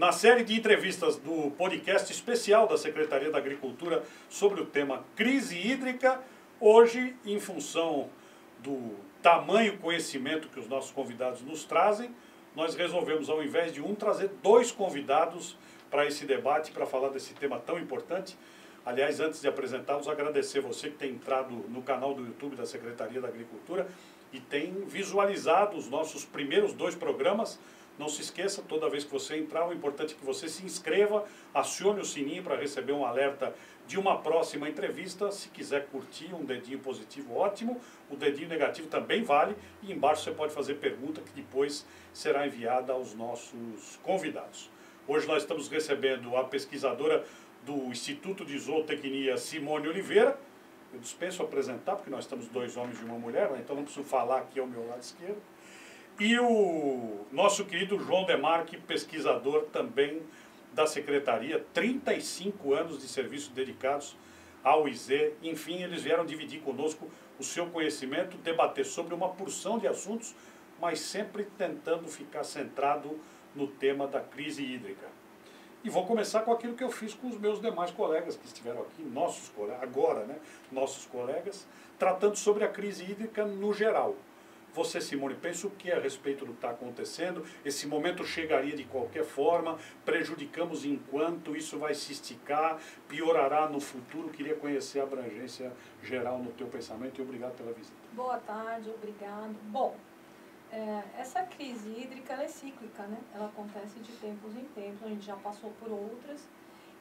Na série de entrevistas do podcast especial da Secretaria da Agricultura sobre o tema crise hídrica, hoje, em função do tamanho conhecimento que os nossos convidados nos trazem, nós resolvemos, ao invés de um, trazer dois convidados para esse debate, para falar desse tema tão importante. Aliás, antes de apresentá-los, agradecer você que tem entrado no canal do YouTube da Secretaria da Agricultura e tem visualizado os nossos primeiros dois programas. Não se esqueça, toda vez que você entrar, o importante é que você se inscreva, acione o sininho para receber um alerta de uma próxima entrevista. Se quiser curtir, um dedinho positivo, ótimo. O dedinho negativo também vale. E embaixo você pode fazer pergunta que depois será enviada aos nossos convidados. Hoje nós estamos recebendo a pesquisadora do Instituto de Zootecnia, Simone Oliveira. Eu dispenso apresentar, porque nós estamos dois homens e uma mulher, né? então não preciso falar aqui ao meu lado esquerdo. E o nosso querido João Demarque, pesquisador também da Secretaria, 35 anos de serviço dedicados ao IZ. Enfim, eles vieram dividir conosco o seu conhecimento, debater sobre uma porção de assuntos, mas sempre tentando ficar centrado no tema da crise hídrica. E vou começar com aquilo que eu fiz com os meus demais colegas que estiveram aqui, nossos colegas, agora, né, nossos colegas, tratando sobre a crise hídrica no geral. Você, Simone, pensa o que é a respeito do que está acontecendo? Esse momento chegaria de qualquer forma? Prejudicamos enquanto isso vai se esticar? Piorará no futuro? Queria conhecer a abrangência geral no teu pensamento e obrigado pela visita. Boa tarde, obrigado. Bom, é, essa crise hídrica é cíclica, né? Ela acontece de tempos em tempos, a gente já passou por outras.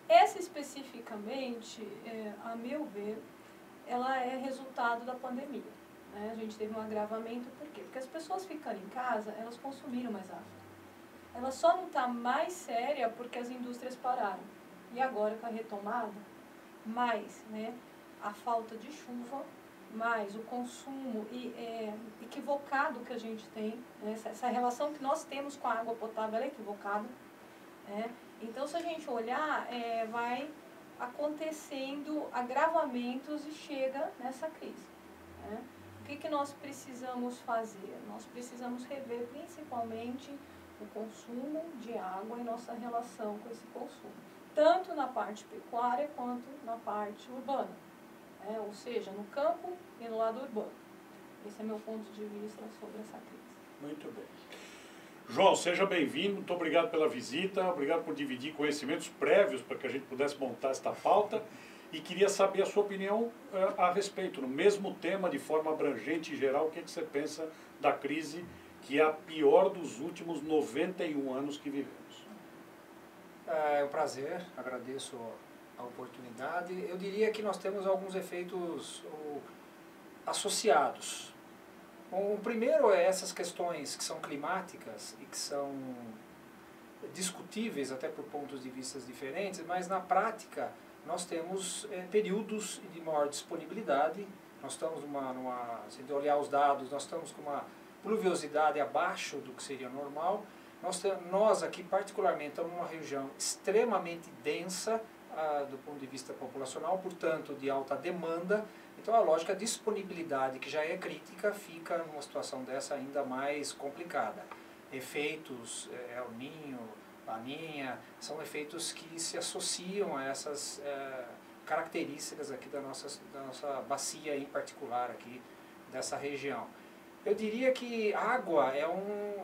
Essa especificamente, é, a meu ver, ela é resultado da pandemia. Né? A gente teve um agravamento, por quê? Porque as pessoas ficando em casa, elas consumiram mais água. Ela só não está mais séria porque as indústrias pararam. E agora com a retomada, mais né, a falta de chuva mais o consumo e, é, equivocado que a gente tem, né? essa, essa, relação que nós temos com a água potável é equivocada. Né? Então, se a gente olhar, é, vai acontecendo agravamentos e chega nessa crise. Né? Que, que nós precisamos fazer? Nós precisamos rever principalmente o consumo de água e nossa relação com esse consumo, tanto na parte pecuária quanto na parte urbana né? ou seja, no campo e no lado urbano. Esse é meu ponto de vista sobre essa crise. Muito bem. João, seja bem-vindo, muito obrigado pela visita, obrigado por dividir conhecimentos prévios para que a gente pudesse montar esta pauta e queria saber a sua opinião uh, a respeito, no mesmo tema, de forma abrangente e geral, o que, é que você pensa da crise que é a pior dos últimos 91 anos que vivemos. É um prazer, agradeço a oportunidade. Eu diria que nós temos alguns efeitos associados. O primeiro é essas questões que são climáticas e que são discutíveis até por pontos de vista diferentes, mas na prática nós temos é, períodos de maior disponibilidade. Nós estamos numa, numa, se olhar os dados, nós estamos com uma pluviosidade abaixo do que seria normal. Nós, nós aqui particularmente estamos numa região extremamente densa do ponto de vista populacional, portanto, de alta demanda. Então, a lógica disponibilidade, que já é crítica, fica numa situação dessa ainda mais complicada. Efeitos é, El Ninho, Laninha, são efeitos que se associam a essas é, características aqui da nossa, da nossa bacia em particular aqui dessa região. Eu diria que água é um,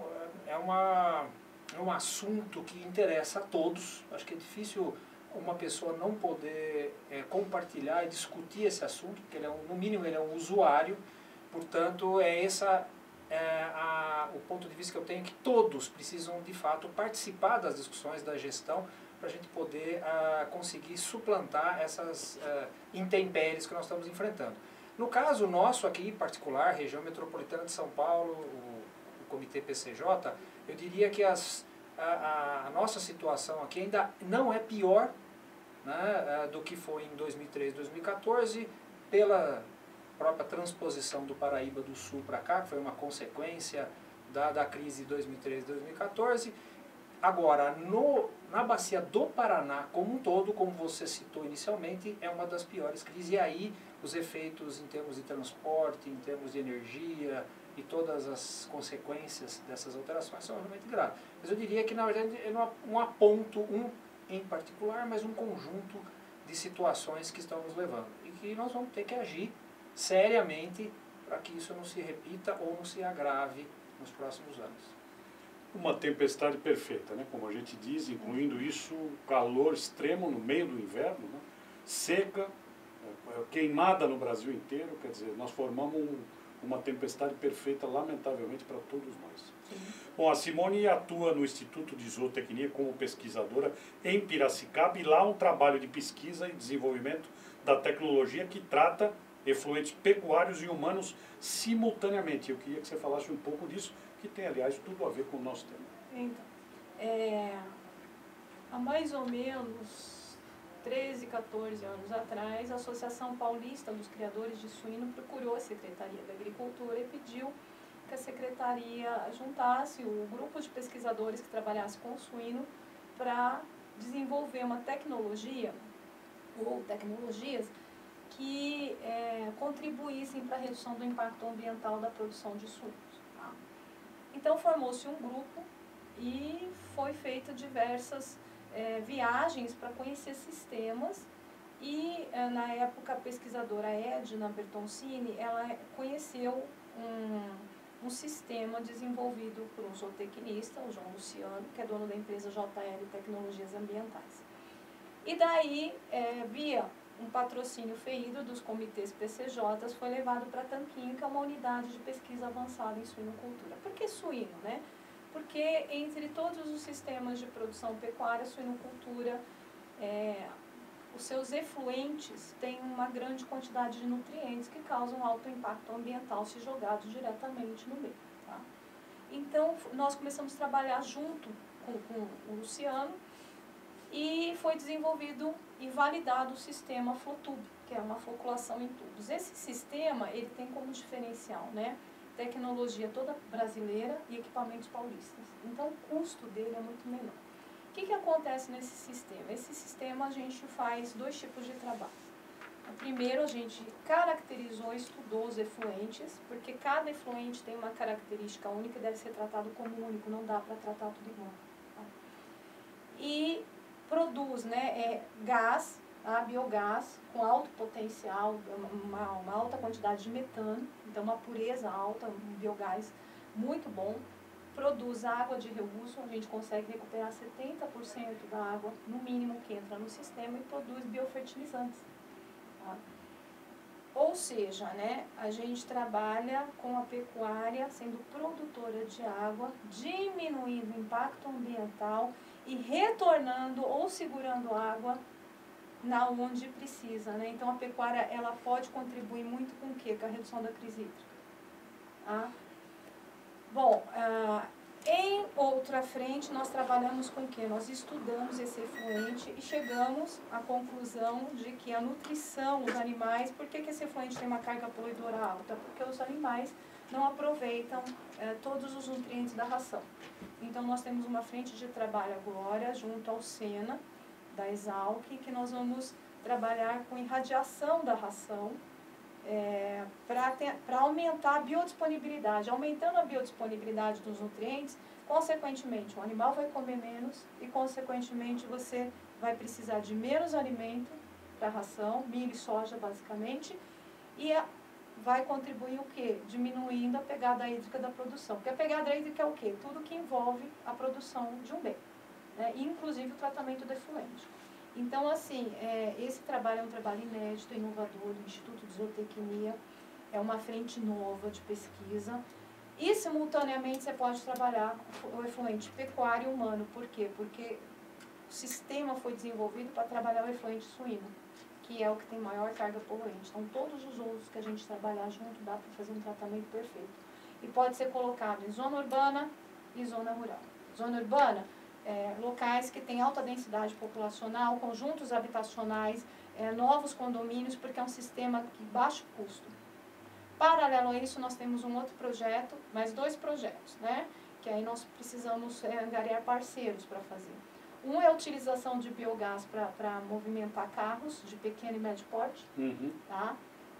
é uma, é um assunto que interessa a todos. Acho que é difícil uma pessoa não poder é, compartilhar e discutir esse assunto, porque ele é um, no mínimo ele é um usuário, portanto é essa é, a, o ponto de vista que eu tenho que todos precisam de fato participar das discussões da gestão para a gente poder a, conseguir suplantar essas a, intempéries que nós estamos enfrentando. No caso nosso aqui, particular, região metropolitana de São Paulo, o, o Comitê PCJ, eu diria que as, a, a, nossa situação aqui ainda não é pior né, é, do que foi em 2013, 2014, pela própria transposição do Paraíba do Sul para cá, que foi uma consequência da, da crise de 2013, 2014. Agora, no, na bacia do Paraná como um todo, como você citou inicialmente, é uma das piores crises. E aí os efeitos em termos de transporte, em termos de energia, e todas as consequências dessas alterações são realmente graves. Mas eu diria que, na verdade, é um aponto, um em particular, mas um conjunto de situações que estão nos levando. E que nós vamos ter que agir seriamente para que isso não se repita ou não se agrave nos próximos anos. Uma tempestade perfeita, né? como a gente diz, incluindo isso, calor extremo no meio do inverno, né? seca, é, queimada no Brasil inteiro, quer dizer, nós formamos um, uma tempestade perfeita, lamentavelmente, para todos nós. Sim. Bom, a Simone atua no Instituto de Zootecnia como pesquisadora em Piracicaba e lá um trabalho de pesquisa e desenvolvimento da tecnologia que trata efluentes pecuários e humanos simultaneamente. Eu queria que você falasse um pouco disso, que tem, aliás, tudo a ver com o nosso tema. Então, é, há mais ou menos 13, 14 anos atrás, a Associação Paulista dos Criadores de Suíno procurou a Secretaria da Agricultura e pediu que a Secretaria juntasse o grupo de pesquisadores que trabalhasse com o suíno para desenvolver uma tecnologia ou tecnologias que é, contribuíssem para a redução do impacto ambiental da produção de suínos. Tá? Então formou-se um grupo e foi feita diversas é, viagens para conhecer sistemas e é, na época a pesquisadora Edna Bertoncini, ela conheceu um, um sistema desenvolvido por um zootecnista, o João Luciano, que é dono da empresa JL Tecnologias Ambientais. E daí, é, via um patrocínio ferido dos comitês PCJs, foi levado para Tanquinho, que é uma unidade de pesquisa avançada em suinocultura. Por que suíno, né? porque entre todos os sistemas de produção pecuária, suinocultura, é, os seus efluentes têm uma grande quantidade de nutrientes que causam alto impacto ambiental se jogados diretamente no meio. Tá? Então, nós começamos a trabalhar junto com, com o Luciano e foi desenvolvido e validado o sistema Flotube, que é uma floculação em tubos. Esse sistema, ele tem como diferencial, né? tecnologia toda brasileira e equipamentos paulistas. Então, o custo dele é muito menor. O que, que acontece nesse sistema? Esse sistema a gente faz dois tipos de trabalho. Primeiro, a gente caracterizou, estudou os efluentes, porque cada efluente tem uma característica única e deve ser tratado como único, não dá para tratar tudo igual. Tá? E produz né, é, gás a biogás com alto potencial, uma, uma, alta quantidade de metano, então uma pureza alta, um biogás muito bom. Produz água de reuso, a gente consegue recuperar 70% da água, no mínimo, que entra no sistema e produz biofertilizantes. Tá? Ou seja, né, a gente trabalha com a pecuária sendo produtora de água, diminuindo o impacto ambiental e retornando ou segurando água na onde precisa, né? Então a pecuária ela pode contribuir muito com o quê? Com a redução da crise hídrica. Ah. Bom, ah, em outra frente nós trabalhamos com o quê? Nós estudamos esse efluente e chegamos à conclusão de que a nutrição, os animais, por que, que esse efluente tem uma carga poluidora alta? Porque os animais não aproveitam eh, todos os nutrientes da ração. Então nós temos uma frente de trabalho agora junto ao SENA, da Exalc, que nós vamos trabalhar com irradiação da ração é, para aumentar a biodisponibilidade. Aumentando a biodisponibilidade dos nutrientes, consequentemente o animal vai comer menos e, consequentemente, você vai precisar de menos alimento para ração, milho e soja, basicamente, e a, vai contribuir o quê? Diminuindo a pegada hídrica da produção. Porque a pegada hídrica é o quê? Tudo que envolve a produção de um bem né, inclusive o tratamento do efluente. Então, assim, é, esse trabalho é um trabalho inédito, inovador do Instituto de Zootecnia, é uma frente nova de pesquisa, e simultaneamente você pode trabalhar o efluente pecuário e humano. Por quê? Porque o sistema foi desenvolvido para trabalhar o efluente suíno, que é o que tem maior carga poluente. Então, todos os outros que a gente trabalhar junto dá para fazer um tratamento perfeito. E pode ser colocado em zona urbana e zona rural. Zona urbana, é, locais que têm alta densidade populacional, conjuntos habitacionais, é, novos condomínios, porque é um sistema de baixo custo. Paralelo a isso, nós temos um outro projeto, mais dois projetos, né? que aí nós precisamos é, angariar parceiros para fazer. Um é a utilização de biogás para movimentar carros de pequeno e médio porte. Uhum. Tá?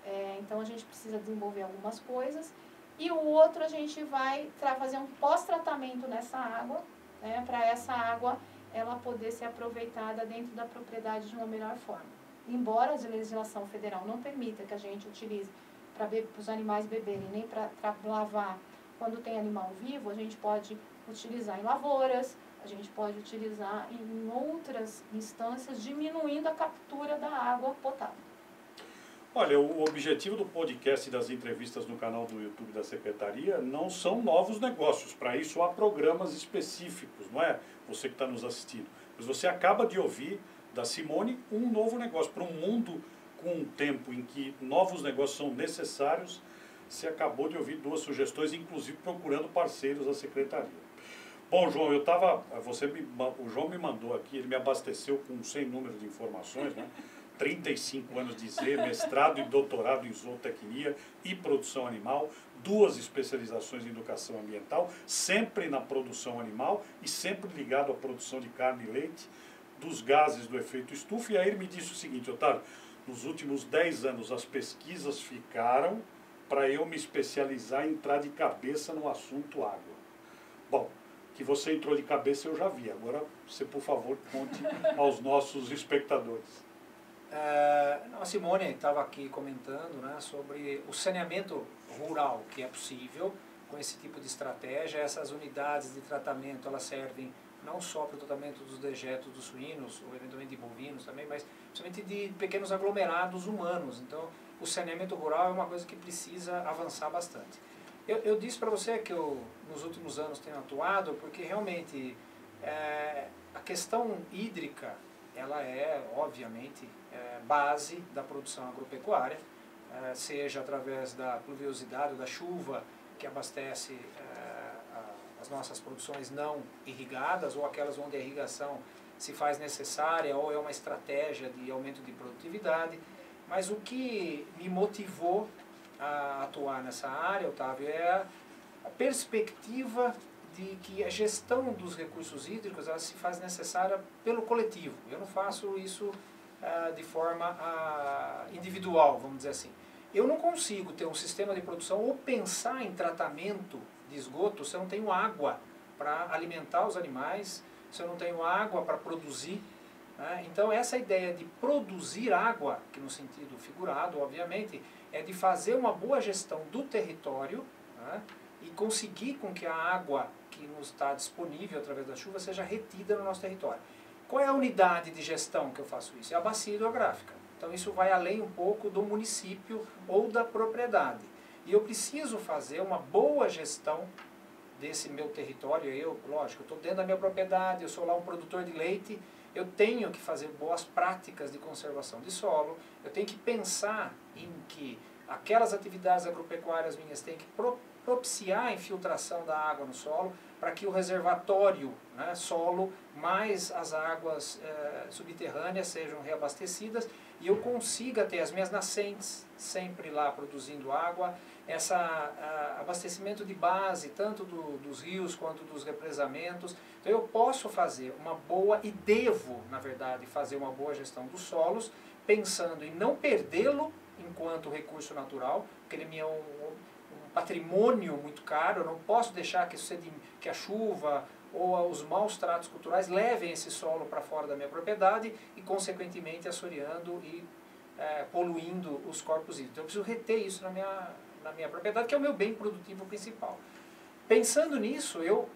É, então, a gente precisa desenvolver algumas coisas. e o outro a gente vai fazer um pós-tratamento nessa água, né, para essa água ela poder ser aproveitada dentro da propriedade de uma melhor forma. Embora a legislação federal não permita que a gente utilize para os animais beberem, nem para lavar quando tem animal vivo, a gente pode utilizar em lavouras, a gente pode utilizar em outras instâncias, diminuindo a captura da água potável. Olha, o objetivo do podcast e das entrevistas no canal do YouTube da Secretaria não são novos negócios. Para isso há programas específicos, não é? Você que está nos assistindo. Mas você acaba de ouvir da Simone um novo negócio. Para um mundo com um tempo em que novos negócios são necessários, você acabou de ouvir duas sugestões, inclusive procurando parceiros da Secretaria. Bom, João, eu estava. Você me, o João me mandou aqui, ele me abasteceu com um sem número de informações, né? 35 anos de Z, mestrado e doutorado em zootecnia e produção animal, duas especializações em educação ambiental, sempre na produção animal e sempre ligado à produção de carne e leite, dos gases do efeito estufa. E aí ele me disse o seguinte, Otávio, nos últimos 10 anos as pesquisas ficaram para eu me especializar e entrar de cabeça no assunto água. Que você entrou de cabeça eu já vi. Agora você, por favor, conte aos nossos espectadores. É, a Simone estava aqui comentando né, sobre o saneamento rural que é possível com esse tipo de estratégia. Essas unidades de tratamento elas servem não só para o tratamento dos dejetos dos suínos, ou eventualmente de bovinos também, mas principalmente de pequenos aglomerados humanos. Então, o saneamento rural é uma coisa que precisa avançar bastante. Eu, eu disse para você que eu, nos últimos anos, tenho atuado porque realmente é, a questão hídrica ela é, obviamente, é, base da produção agropecuária, é, seja através da pluviosidade da chuva que abastece é, a, as nossas produções não irrigadas ou aquelas onde a irrigação se faz necessária ou é uma estratégia de aumento de produtividade. Mas o que me motivou a atuar nessa área, Otávio, é a perspectiva de que a gestão dos recursos hídricos ela se faz necessária pelo coletivo. Eu não faço isso ah, de forma ah, individual, vamos dizer assim. Eu não consigo ter um sistema de produção ou pensar em tratamento de esgoto se eu não tenho água para alimentar os animais, se eu não tenho água para produzir. Né? Então, essa ideia de produzir água, que no sentido figurado, obviamente, é de fazer uma boa gestão do território né? e conseguir com que a água que nos está disponível através da chuva seja retida no nosso território. Qual é a unidade de gestão que eu faço isso? É a bacia hidrográfica. Então isso vai além um pouco do município ou da propriedade. E eu preciso fazer uma boa gestão desse meu território. Eu, lógico, estou dentro da minha propriedade, eu sou lá um produtor de leite, eu tenho que fazer boas práticas de conservação de solo, eu tenho que pensar em que aquelas atividades agropecuárias minhas têm que propiciar a infiltração da água no solo, para que o reservatório, né, solo, mais as águas eh, subterrâneas sejam reabastecidas e eu consiga ter as minhas nascentes sempre lá produzindo água, esse abastecimento de base, tanto do, dos rios quanto dos represamentos. Então eu posso fazer uma boa, e devo, na verdade, fazer uma boa gestão dos solos, pensando em não perdê-lo enquanto recurso natural, porque ele me é um, patrimônio muito caro, eu não posso deixar que, que a chuva ou os maus tratos culturais levem esse solo para fora da minha propriedade e, consequentemente, assoreando e é, poluindo os corpos hídricos. Então, eu preciso reter isso na minha, na minha propriedade, que é o meu bem produtivo principal. Pensando nisso, eu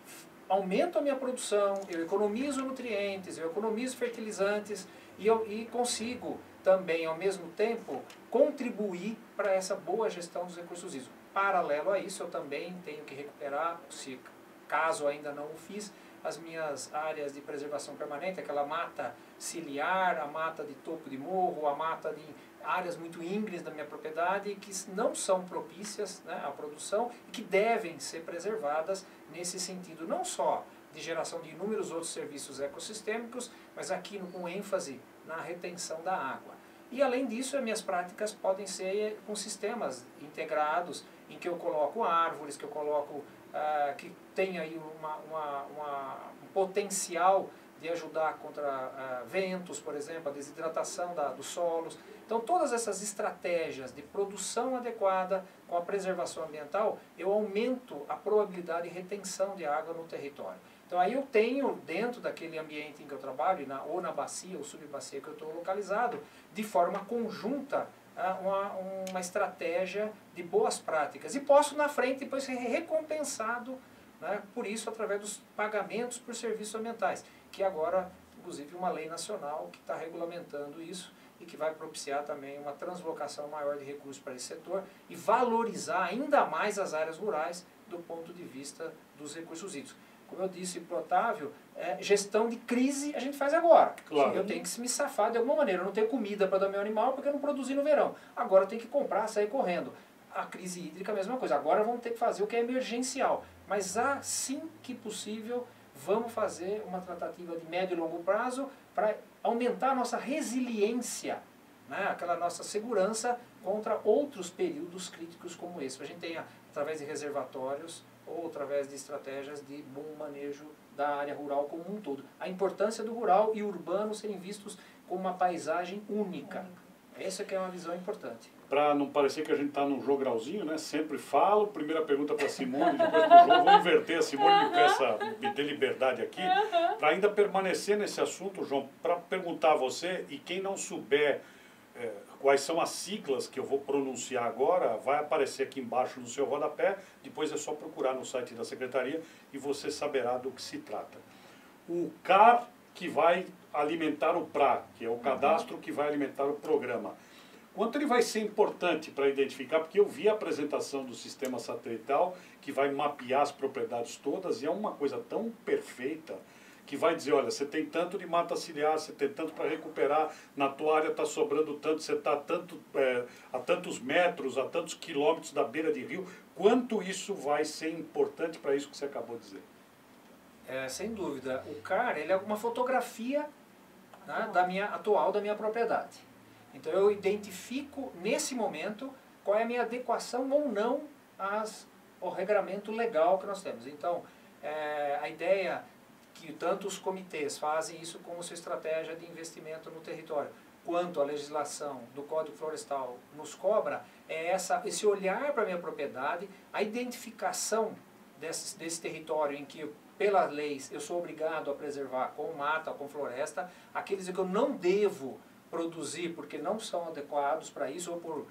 aumento a minha produção, eu economizo nutrientes, eu economizo fertilizantes e, eu, e consigo também, ao mesmo tempo, contribuir para essa boa gestão dos recursos hídricos. Paralelo a isso, eu também tenho que recuperar, se caso ainda não o fiz, as minhas áreas de preservação permanente, aquela mata ciliar, a mata de topo de morro, a mata de áreas muito íngremes da minha propriedade que não são propícias né, à produção e que devem ser preservadas nesse sentido, não só de geração de inúmeros outros serviços ecossistêmicos, mas aqui com ênfase na retenção da água. E além disso, as minhas práticas podem ser com sistemas integrados, em que eu coloco árvores, que eu coloco, ah, que tem aí uma, uma, uma, um potencial de ajudar contra uh, ventos, por exemplo, a desidratação da, dos solos. Então, todas essas estratégias de produção adequada com a preservação ambiental, eu aumento a probabilidade de retenção de água no território. Então, aí eu tenho, dentro daquele ambiente em que eu trabalho, na, ou na bacia ou subbacia que eu estou localizado, de forma conjunta, uh, uma, uma estratégia de boas práticas. E posso, na frente, depois ser recompensado né, por isso através dos pagamentos por serviços ambientais, que agora, inclusive, uma lei nacional que está regulamentando isso, e que vai propiciar também uma translocação maior de recursos para esse setor e valorizar ainda mais as áreas rurais do ponto de vista dos recursos hídricos. Como eu disse para o Otávio, é, gestão de crise a gente faz agora. Claro. Eu tenho que me safar de alguma maneira. Eu não tenho comida para dar meu animal porque eu não produzi no verão. Agora eu tenho que comprar, sair correndo. A crise hídrica é a mesma coisa. Agora vamos ter que fazer o que é emergencial. Mas assim que possível, vamos fazer uma tratativa de médio e longo prazo para aumentar a nossa resiliência, né, aquela nossa segurança contra outros períodos críticos como esse. A gente tenha, através de reservatórios ou através de estratégias de bom manejo da área rural como um todo. A importância do rural e urbano serem vistos como uma paisagem única. Essa que é uma visão importante. Para não parecer que a gente está num jogralzinho, né? Sempre falo, primeira pergunta para Simone, depois para o João. Vou inverter, a Simone me peça, me dê liberdade aqui. Para ainda permanecer nesse assunto, João, para perguntar a você, e quem não souber é, quais são as siglas que eu vou pronunciar agora, vai aparecer aqui embaixo no seu rodapé, depois é só procurar no site da Secretaria e você saberá do que se trata. O CAR que vai alimentar o PRA, que é o cadastro que vai alimentar o programa. Quanto ele vai ser importante para identificar, porque eu vi a apresentação do sistema satelital que vai mapear as propriedades todas e é uma coisa tão perfeita que vai dizer, olha, você tem tanto de mata ciliar, você tem tanto para recuperar, na tua área está sobrando tanto, você está tanto, é, a tantos metros, a tantos quilômetros da beira de rio. Quanto isso vai ser importante para isso que você acabou de dizer? É, sem dúvida. O CAR ele é uma fotografia né, da minha atual da minha propriedade. Então eu identifico nesse momento qual é a minha adequação ou não às, ao regramento legal que nós temos. Então é, a ideia que tanto os comitês fazem isso como sua estratégia de investimento no território, quanto a legislação do Código Florestal nos cobra, é essa, esse olhar para a minha propriedade, a identificação desse, desse território em que pelas leis, eu sou obrigado a preservar com mata, com floresta, aqueles que eu não devo produzir porque não são adequados para isso, ou por uh,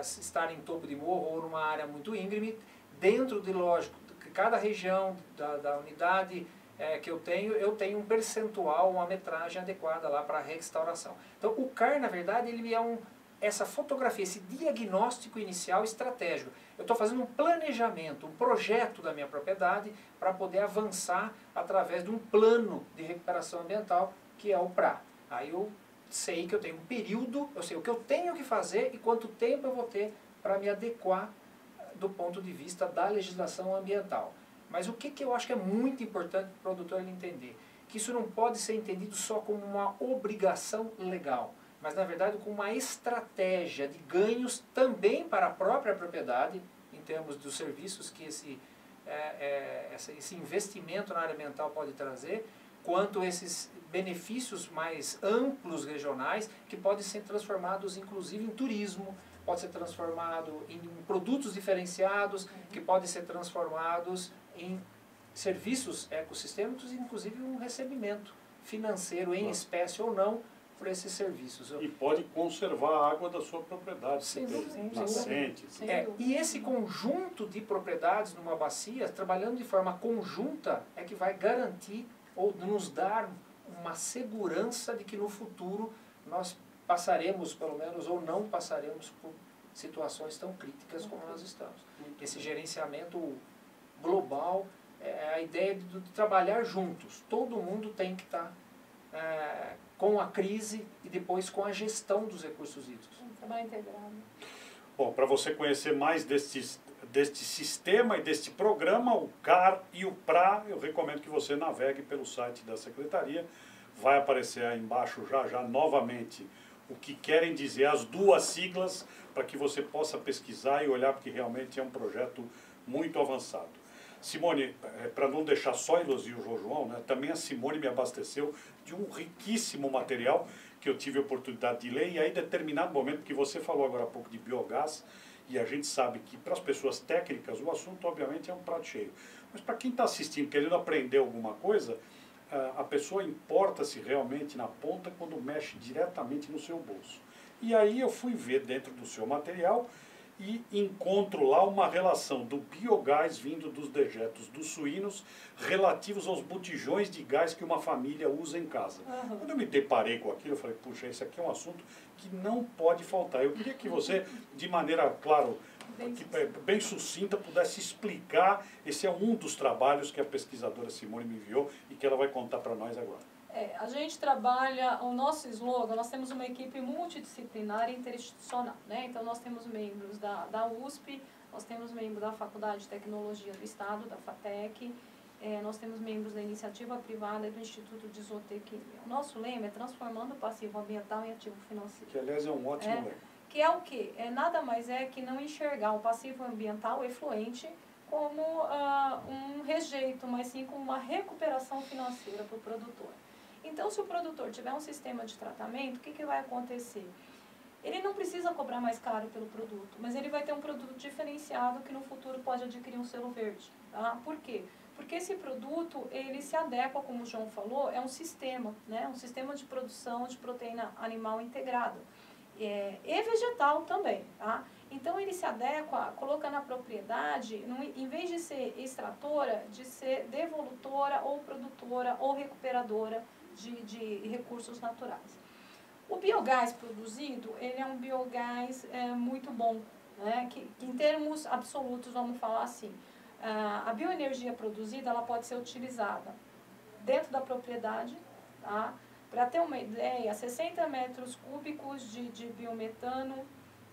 estar em topo de morro ou numa área muito íngreme, dentro de, lógico, cada região da, da unidade é, que eu tenho, eu tenho um percentual, uma metragem adequada lá para restauração. Então, o CAR, na verdade, ele é um, essa fotografia, esse diagnóstico inicial estratégico. Eu estou fazendo um planejamento, um projeto da minha propriedade para poder avançar através de um plano de recuperação ambiental, que é o PRA. Aí eu sei que eu tenho um período, eu sei o que eu tenho que fazer e quanto tempo eu vou ter para me adequar eh, do ponto de vista da legislação ambiental. Mas o que, que eu acho que é muito importante para o produtor entender? Que isso não pode ser entendido só como uma obrigação legal mas na verdade com uma estratégia de ganhos também para a própria propriedade, em termos dos serviços que esse, é, é, esse investimento na área ambiental pode trazer, quanto esses benefícios mais amplos regionais que podem ser transformados inclusive em turismo, pode ser transformado em produtos diferenciados, que podem ser transformados em serviços ecossistêmicos, inclusive um recebimento financeiro em espécie ou não por esses serviços. E pode conservar a água da sua propriedade, sem dúvida, nascentes. É, e esse conjunto de propriedades numa bacia, trabalhando de forma conjunta, é que vai garantir ou nos dar uma segurança de que no futuro nós passaremos, pelo menos, ou não passaremos por situações tão críticas como nós estamos. Esse gerenciamento global é a ideia de, de trabalhar juntos. Todo mundo tem que estar tá, é, com a crise e depois com a gestão dos recursos hídricos. Um trabalho integrado. Bom, para você conhecer mais deste, deste sistema e deste programa, o CAR e o PRA, eu recomendo que você navegue pelo site da Secretaria. Vai aparecer aí embaixo já já novamente o que querem dizer as duas siglas para que você possa pesquisar e olhar porque realmente é um projeto muito avançado. Simone, é, para não deixar só elogio o João, né, também a Simone me abasteceu de um riquíssimo material que eu tive a oportunidade de ler, e aí, em determinado momento, que você falou agora há pouco de biogás, e a gente sabe que para as pessoas técnicas o assunto, obviamente, é um prato cheio. Mas para quem está assistindo, querendo aprender alguma coisa, a pessoa importa-se realmente na ponta quando mexe diretamente no seu bolso. E aí eu fui ver dentro do seu material e encontro lá uma relação do biogás vindo dos dejetos dos suínos relativos aos botijões de gás que uma família usa em casa. Uhum. Quando eu me deparei com aquilo, eu falei, puxa, esse aqui é um assunto que não pode faltar. Eu queria que você, de maneira, claro, bem, que, bem sucinta, pudesse explicar. Esse é um dos trabalhos que a pesquisadora Simone me enviou e que ela vai contar para nós agora. É, a gente trabalha, o nosso slogan, nós temos uma equipe multidisciplinar e interinstitucional. Né? Então, nós temos membros da, da USP, nós temos membros da Faculdade de Tecnologia do Estado, da FATEC, é, nós temos membros da iniciativa privada e do Instituto de Zootecnia. O nosso lema é transformando o passivo ambiental em ativo financeiro. Que, aliás, é um ótimo é, lema. Que é o quê? É, nada mais é que não enxergar o passivo ambiental efluente como uh, um rejeito, mas sim como uma recuperação financeira para o produtor. Então, se o produtor tiver um sistema de tratamento, o que, que vai acontecer? Ele não precisa cobrar mais caro pelo produto, mas ele vai ter um produto diferenciado que no futuro pode adquirir um selo verde. Tá? Por quê? Porque esse produto, ele se adequa, como o João falou, é um sistema, né? um sistema de produção de proteína animal integrado. É, e vegetal também. Tá? Então, ele se adequa, coloca na propriedade, no, em vez de ser extratora, de ser devolutora ou produtora ou recuperadora de, de recursos naturais. O biogás produzido, ele é um biogás é, muito bom, né? que, que, em termos absolutos, vamos falar assim, a bioenergia produzida, ela pode ser utilizada dentro da propriedade, tá? Para ter uma ideia, 60 metros cúbicos de, de biometano,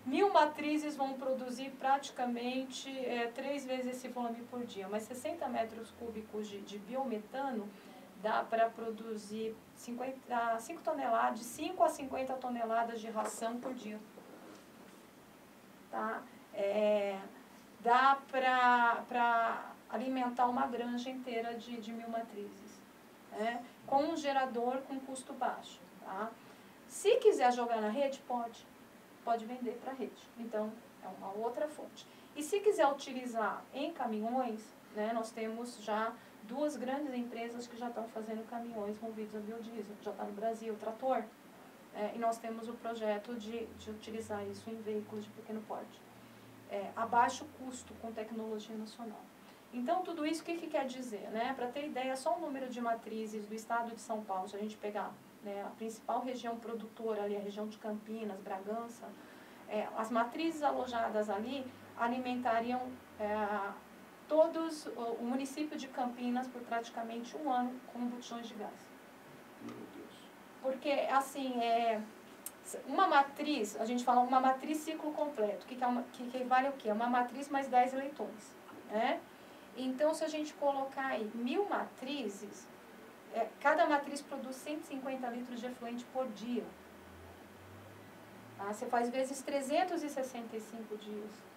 mil matrizes vão produzir praticamente é, três vezes esse volume por dia, mas 60 metros cúbicos de, de biometano dá para produzir 50, 5 toneladas, de 5 a 50 toneladas de ração por dia. Tá? É, dá para alimentar uma granja inteira de, de mil matrizes. Né? Com um gerador com custo baixo. Tá? Se quiser jogar na rede, pode. Pode vender para a rede. Então, é uma outra fonte. E se quiser utilizar em caminhões, né, nós temos já duas grandes empresas que já estão fazendo caminhões movidos a biodiesel. Já está no Brasil, Trator. É, e nós temos o projeto de, de utilizar isso em veículos de pequeno porte. É, a baixo custo, com tecnologia nacional. Então, tudo isso, o que, que quer dizer? Né? Para ter ideia, só o número de matrizes do estado de São Paulo, se a gente pegar né, a principal região produtora ali, a região de Campinas, Bragança, é, as matrizes alojadas ali alimentariam é, todos o município de Campinas por praticamente um ano com botijões de gás. Meu Deus. Porque, assim, é, uma matriz, a gente fala uma matriz ciclo completo, que, que, é uma, que, que vale o quê? É uma matriz mais 10 leitões. Né? Então, se a gente colocar aí mil matrizes, é, cada matriz produz 150 litros de efluente por dia. Tá? Você faz vezes 365 dias.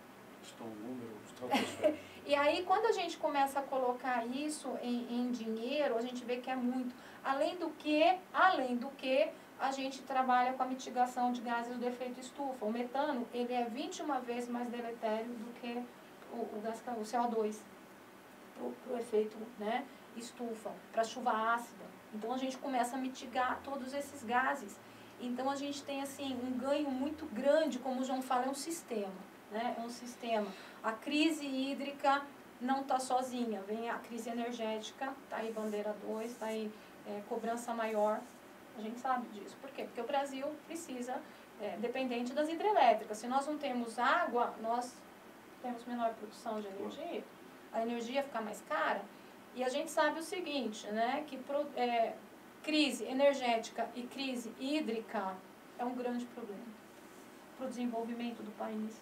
Estão números E aí, quando a gente começa a colocar isso em, em, dinheiro, a gente vê que é muito. Além do que, além do que, a gente trabalha com a mitigação de gases do efeito estufa. O metano, ele é 21 vezes mais deletério do que o, o, gás, o CO2 para o efeito né, estufa, para chuva ácida. Então, a gente começa a mitigar todos esses gases. Então, a gente tem, assim, um ganho muito grande, como o João fala, é um sistema. Né? É um sistema a crise hídrica não está sozinha, vem a crise energética, está aí bandeira 2, está aí é, cobrança maior, a gente sabe disso. Por quê? Porque o Brasil precisa, é, dependente das hidrelétricas. Se nós não temos água, nós temos menor produção de energia, a energia fica mais cara. E a gente sabe o seguinte, né, que pro, é, crise energética e crise hídrica é um grande problema para o desenvolvimento do país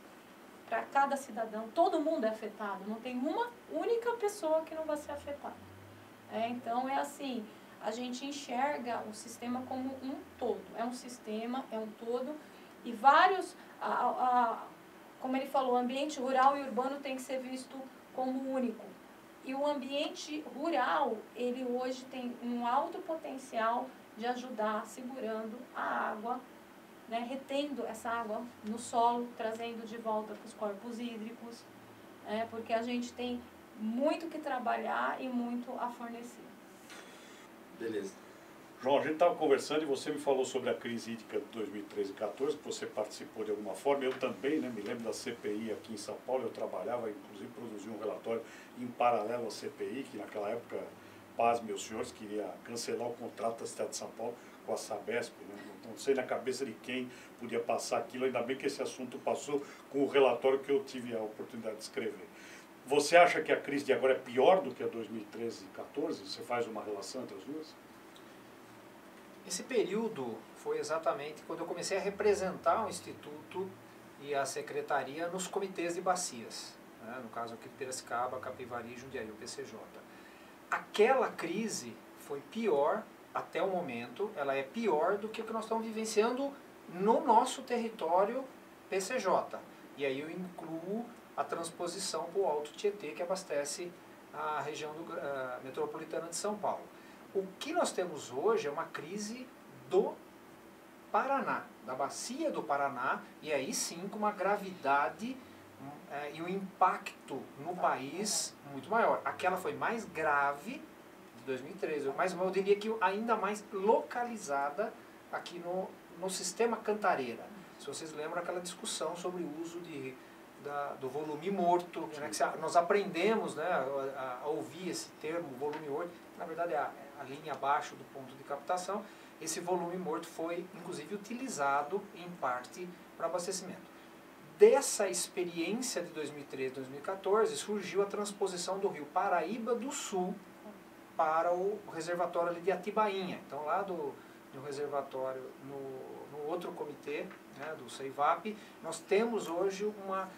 para cada cidadão. Todo mundo é afetado, não tem uma única pessoa que não vai ser afetada. É, então é assim, a gente enxerga o sistema como um todo. É um sistema, é um todo, e vários, a, a, como ele falou, o ambiente rural e urbano tem que ser visto como único. E o ambiente rural, ele hoje tem um alto potencial de ajudar segurando a água, né, retendo essa água no solo, trazendo de volta para os corpos hídricos, né, porque a gente tem muito que trabalhar e muito a fornecer. Beleza. João, a gente estava conversando e você me falou sobre a crise hídrica de 2013 e 2014, que você participou de alguma forma, eu também, né, me lembro da CPI aqui em São Paulo, eu trabalhava, inclusive produzi um relatório em paralelo à CPI, que naquela época, paz, meus senhores, queria cancelar o contrato da cidade de São Paulo com a Sabesp, né? Não sei na cabeça de quem podia passar aquilo, ainda bem que esse assunto passou com o relatório que eu tive a oportunidade de escrever. Você acha que a crise de agora é pior do que a 2013 e 2014? Você faz uma relação entre as duas? Esse período foi exatamente quando eu comecei a representar o Instituto e a Secretaria nos comitês de bacias, né? no caso aqui Piracicaba, Capivari, Jundiaí, o PCJ. Aquela crise foi pior até o momento, ela é pior do que o que nós estamos vivenciando no nosso território PCJ. E aí eu incluo a transposição para o Alto Tietê, que abastece a região do, metropolitana de São Paulo. O que nós temos hoje é uma crise do Paraná, da bacia do Paraná, e aí sim com uma gravidade uh, e um impacto no país muito maior. Aquela foi mais grave de 2013, mas diria que ainda mais localizada aqui no, no sistema Cantareira. Se vocês lembram aquela discussão sobre o uso de da, do volume morto, né, que nós aprendemos né, a, a, ouvir esse termo, volume morto, na verdade é a, a linha abaixo do ponto de captação. Esse volume morto foi, inclusive, utilizado em parte para abastecimento. Dessa experiência de 2013 e 2014 surgiu a transposição do rio Paraíba do Sul para o reservatório ali de Atibainha. Então, lá do, do reservatório, no, no outro comitê, né, do CEIVAP, nós temos hoje uma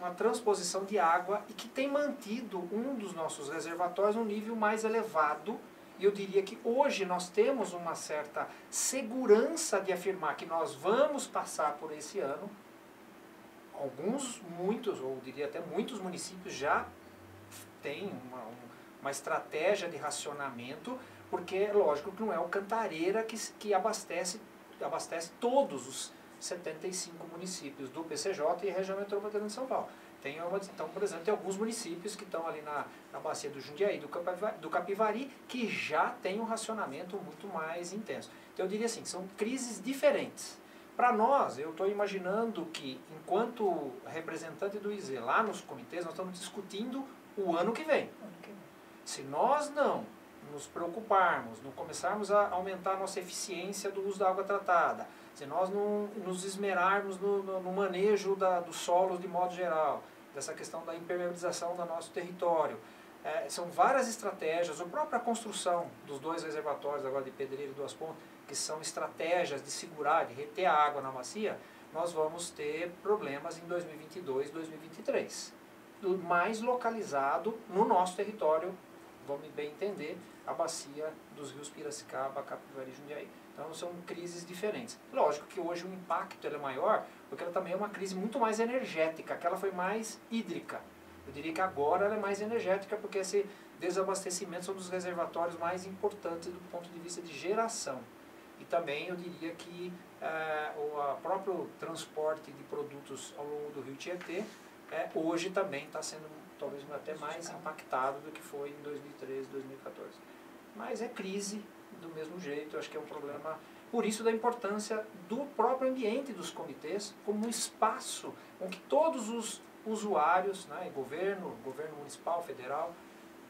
uma transposição de água e que tem mantido um dos nossos reservatórios no nível mais elevado. E eu diria que hoje nós temos uma certa segurança de afirmar que nós vamos passar por esse ano. Alguns, muitos, ou diria até muitos municípios já têm uma, uma estratégia de racionamento, porque é lógico que não é o Cantareira que, que abastece, abastece todos os 75 municípios do PCJ e região metropolitana de São Paulo. Tem então, por exemplo, tem alguns municípios que estão ali na, na bacia do Jundiaí, do Capivari, do Capivari, que já tem um racionamento muito mais intenso. Então, eu diria assim, são crises diferentes. Para nós, eu estou imaginando que, enquanto representante do IZ, lá nos comitês, nós estamos discutindo o ano que vem. Se nós não nos preocuparmos, não começarmos a aumentar a nossa eficiência do uso da água tratada, se nós não nos esmerarmos no, no, no manejo da, dos solos de modo geral, dessa questão da impermeabilização do nosso território, é, são várias estratégias, a própria construção dos dois reservatórios agora de Pedreiro e Duas Pontas, que são estratégias de segurar, de reter a água na bacia, nós vamos ter problemas em 2022 2023. Mais localizado no nosso território, vamos bem entender, a bacia dos rios Piracicaba, Capivari e Jundiaí. Então são crises diferentes. Lógico que hoje o impacto é maior, porque ela também é uma crise muito mais energética, aquela foi mais hídrica. Eu diria que agora ela é mais energética, porque esse desabastecimento são dos reservatórios mais importantes do ponto de vista de geração. E também eu diria que é, o próprio transporte de produtos ao longo do rio Tietê é, hoje também está sendo talvez até mais impactado do que foi em 2013, 2014. Mas é crise, do mesmo jeito. Acho que é um problema, por isso, da importância do próprio ambiente dos comitês como um espaço com que todos os usuários, né, governo, governo municipal, federal,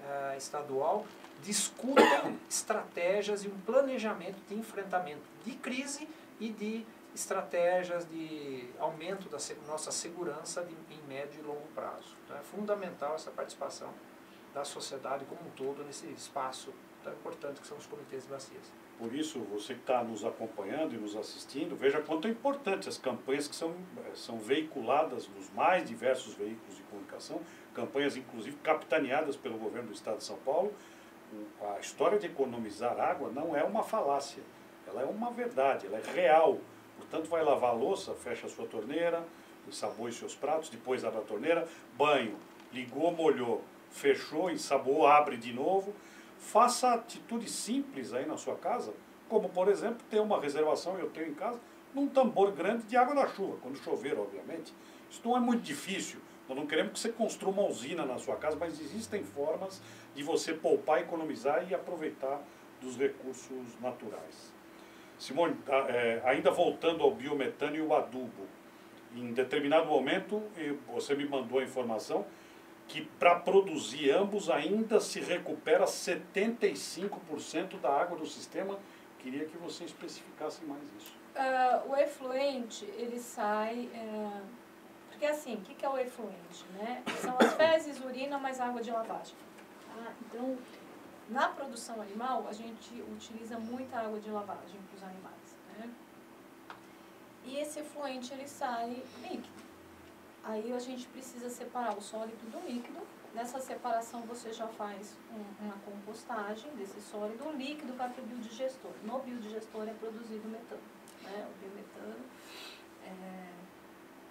eh, estadual, discutam estratégias e um planejamento de enfrentamento de crise e de estratégias de aumento da nossa segurança de, em médio e longo prazo. Então é fundamental essa participação da sociedade como um todo nesse espaço tão importante que são os comitês de bacias. Por isso, você que está nos acompanhando e nos assistindo, veja quanto é importante as campanhas que são, eh, são veiculadas nos mais diversos veículos de comunicação, campanhas inclusive capitaneadas pelo governo do Estado de São Paulo. A história de economizar água não é uma falácia, ela é uma verdade, ela é real. Portanto, vai lavar a louça, fecha a sua torneira, ensaboe seus pratos, depois abre a torneira, banho, ligou, molhou, fechou, ensaboou, abre de novo. Faça atitudes simples aí na sua casa, como por exemplo ter uma reservação, eu tenho em casa, num tambor grande de água da chuva, quando chover, obviamente. Isso não é muito difícil. Nós não queremos que você construa uma usina na sua casa, mas existem formas de você poupar, economizar e aproveitar dos recursos naturais. Simone, tá, é, ainda voltando ao biometano e o adubo, em determinado momento você me mandou a informação que para produzir ambos ainda se recupera 75% da água do sistema. Queria que você especificasse mais isso. Uh, o efluente, ele sai... Uh, porque assim, o que, que é o efluente? Né? São as fezes, urina, mais água de lavagem. Tá? Então, na produção animal, a gente utiliza muita água de lavagem para os animais. Né? E esse efluente ele sai líquido. Aí a gente precisa separar o sólido do líquido. Nessa separação você já faz um, uma compostagem desse sólido. O líquido vai para o biodigestor. No biodigestor é produzido metano, né? o biometano. É...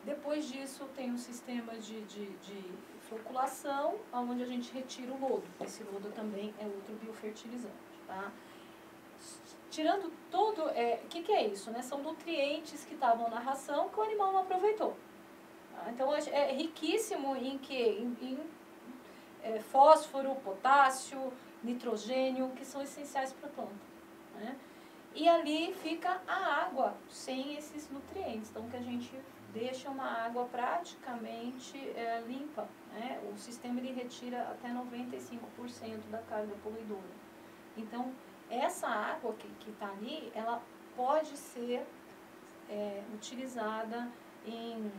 Depois disso tem um sistema de, de, de floculação, onde a gente retira o lodo. Esse lodo também é outro biofertilizante. Tá? Tirando todo, o é, que, que é isso? Né? São nutrientes que estavam na ração que o animal não aproveitou. Tá? Então é riquíssimo em que? Em, em é, fósforo, potássio, nitrogênio, que são essenciais para a planta. Né? E ali fica a água sem esses nutrientes. Então que a gente deixa uma água praticamente é, limpa. Né? O sistema ele retira até 95% da carga poluidora. Então, essa água que está ali, ela pode ser é, utilizada em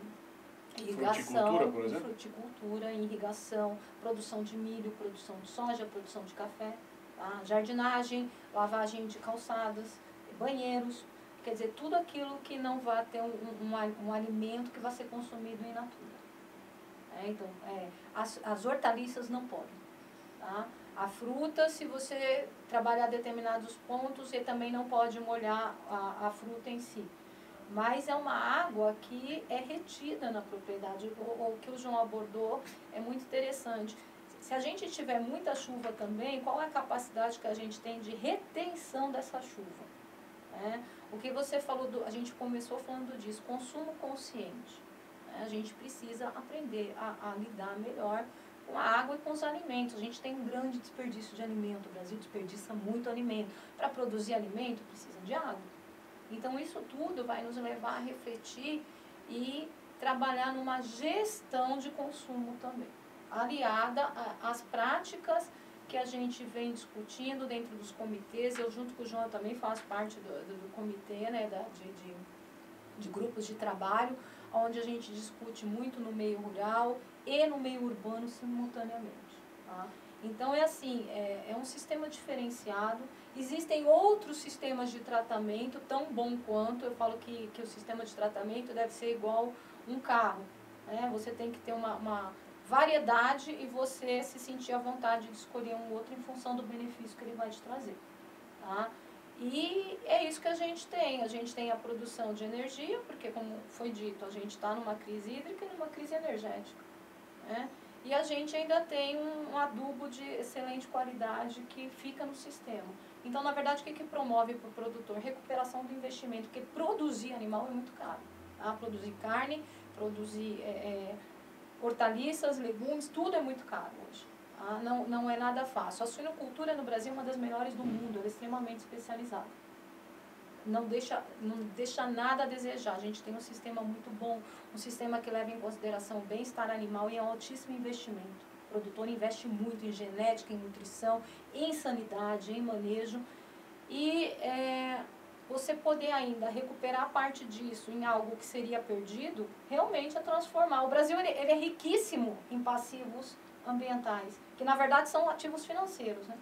irrigação, fruticultura, em irrigação, produção de milho, produção de soja, produção de café, tá? jardinagem, lavagem de calçadas, banheiros, Quer dizer, tudo aquilo que não vai ter um, um, um alimento que vai ser consumido em natura. É, então, é, as, as hortaliças não podem. Tá? A fruta, se você trabalhar determinados pontos, você também não pode molhar a, a fruta em si. Mas é uma água que é retida na propriedade. O, o que o João abordou é muito interessante. Se a gente tiver muita chuva também, qual é a capacidade que a gente tem de retenção dessa chuva? Né? O que você falou, do, a gente começou falando disso, consumo consciente. Né? A gente precisa aprender a, a, lidar melhor com a água e com os alimentos. A gente tem um grande desperdício de alimento, o Brasil desperdiça muito alimento. Para produzir alimento, precisa de água. Então, isso tudo vai nos levar a refletir e trabalhar numa gestão de consumo também, aliada às práticas que a gente vem discutindo dentro dos comitês. Eu, junto com o João, também faço parte do, do, do comitê né, da, de, de, de, grupos de trabalho, onde a gente discute muito no meio rural e no meio urbano simultaneamente. Tá? Então, é assim, é, é um sistema diferenciado. Existem outros sistemas de tratamento tão bom quanto. Eu falo que, que o sistema de tratamento deve ser igual um carro. Né? Você tem que ter uma, uma variedade e você se sentir à vontade de escolher um outro em função do benefício que ele vai te trazer. Tá? E é isso que a gente tem. A gente tem a produção de energia, porque como foi dito, a gente está numa crise hídrica e numa crise energética. Né? E a gente ainda tem um, adubo de excelente qualidade que fica no sistema. Então, na verdade, o que, que promove para o produtor? Recuperação do investimento, porque produzir animal é muito caro. Tá? Produzir carne, produzir é, é, hortaliças, legumes, tudo é muito caro hoje. Tá? Não, não é nada fácil. A suinocultura no Brasil é uma das melhores do mundo, ela é extremamente especializada. Não deixa, não deixa nada a desejar. A gente tem um sistema muito bom, um sistema que leva em consideração o bem-estar animal e é um altíssimo investimento. O produtor investe muito em genética, em nutrição, em sanidade, em manejo. E é, você poder ainda recuperar parte disso em algo que seria perdido, realmente é transformar. O Brasil ele, ele é riquíssimo em passivos ambientais, que na verdade são ativos financeiros. Né?